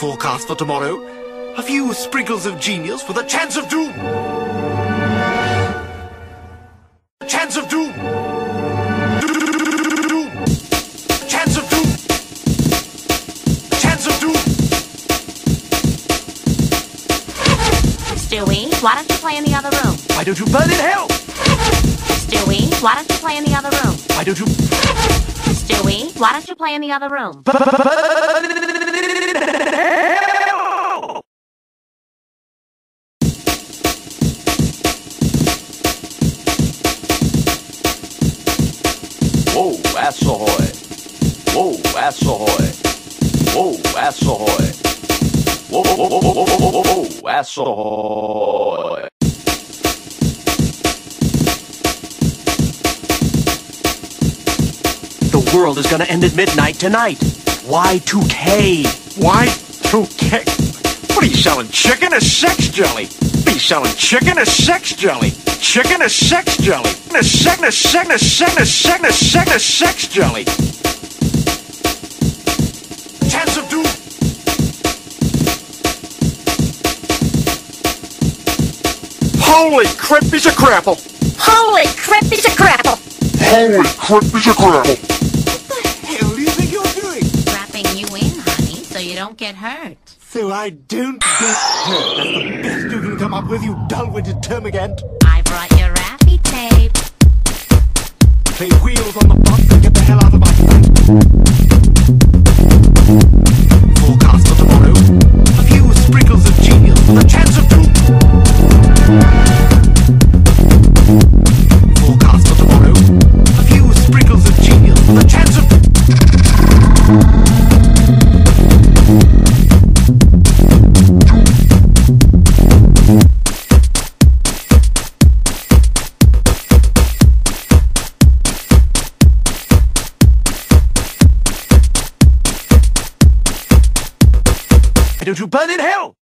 Forecast for tomorrow. A few sprinkles of genius with a chance of doom. A chance of doom. Doom. Chance of doom. Chance of doom. Stewie, why don't you play in the other room? Why don't you burn in hell? Stewie, why don't you play in the other room? Why don't you Stewie, why don't you play in the other room? Whoa, ass ahoy. Whoa, ass ahoy. Whoa, ass ahoy. Whoa, whoa, whoa, whoa, whoa, whoa, whoa, ass ahoy. The world is gonna end at midnight tonight. Y2K. Y2K? What are you selling, chicken or sex jelly? What are you selling, chicken or sex jelly? Chicken or sex jelly? A sex, a sex, a sex, a sex, a sex, a sex jelly. Chance of doom. Holy crap, piece of crapple! Holy crap, it's a crapple! Holy crap, piece of crapple! What the hell do you think you're doing? Wrapping you in, honey, so you don't get hurt. So I don't get hurt. That's the best you can come up with, you dull-witted termagant. Brought your Raffi tape. Play wheels on the bus and get the hell out of my sight. Why don't you burn in hell?